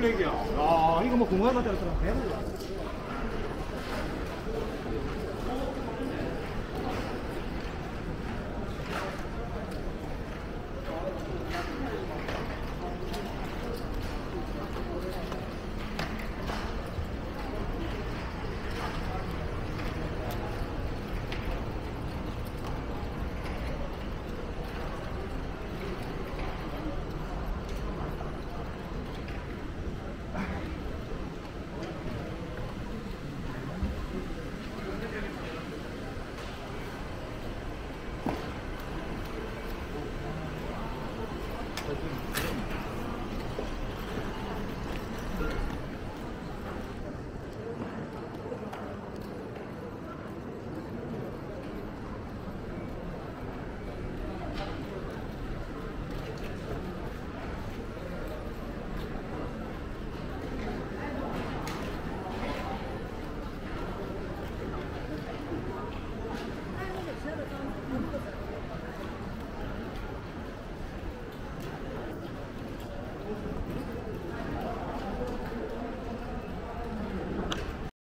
블랙이야. 야, 이거 뭐 공항 갔다 왔더라. 배불러.